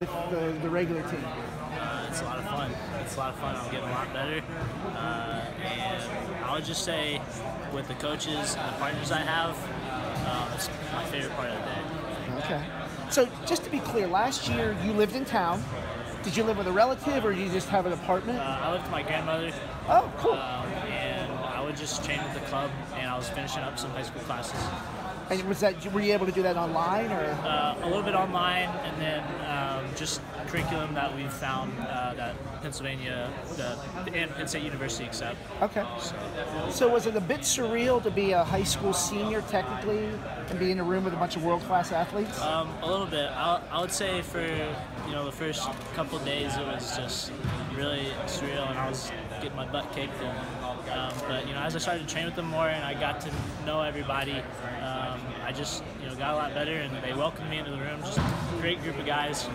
with the, the regular team? Uh, it's a lot of fun. It's a lot of fun. I'm getting a lot better. Uh, and I would just say, with the coaches and the partners I have, uh, it's my favorite part of the day. Okay. So just to be clear, last year you lived in town. Did you live with a relative or did you just have an apartment? Uh, I lived with my grandmother, oh, cool. um, and I would just train with the club, and I was finishing up some high school classes. And was that were you able to do that online or? Uh, a little bit online, and then um, just curriculum that we've found uh, that Pennsylvania the, and Penn State University accept. Okay. So was it a bit surreal to be a high school senior technically and be in a room with a bunch of world class athletes? Um, a little bit. I, I would say for you know the first couple days it was just really surreal, and I was getting my butt kicked. And, um, but you know, as I started to train with them more and I got to know everybody, um, I just you know got a lot better, and they welcomed me into the room. Just a great group of guys.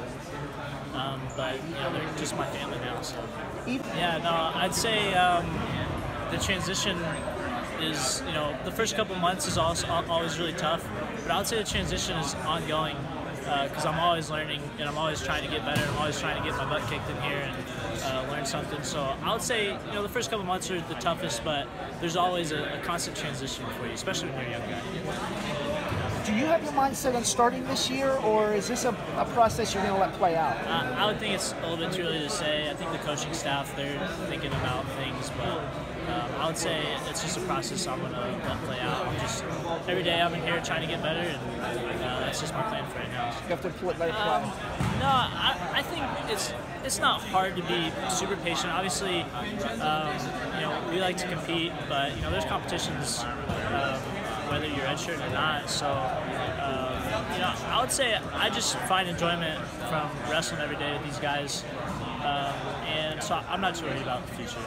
Um, but you know, they're just my family now. So yeah, no, I'd say um, the transition is, you know, the first couple months is also always really tough, but I would say the transition is ongoing because I'm always learning and I'm always trying to get better. I'm always trying to get my butt kicked in here and uh, learn something. So I would say, you know, the first couple months are the toughest, but there's always a, a constant transition for you, especially when you're a young guy. Do you have your mindset on starting this year or is this a, a process you're going to let play out? Uh, I would think it's a little bit too early to say. I think the coaching staff they're thinking about things, but um, I would say it's just a process I'm gonna let play out. I'm just every day I'm in here trying to get better, and uh, that's just my plan for right now. You have to pl- let it play. Um, no, I, I think it's it's not hard to be super patient. Obviously, um, you know we like to compete, but you know there's competitions um, whether you're redshirt or not. So um, you know I would say I just find enjoyment from wrestling every day with these guys, um, and so I'm not too worried about the future.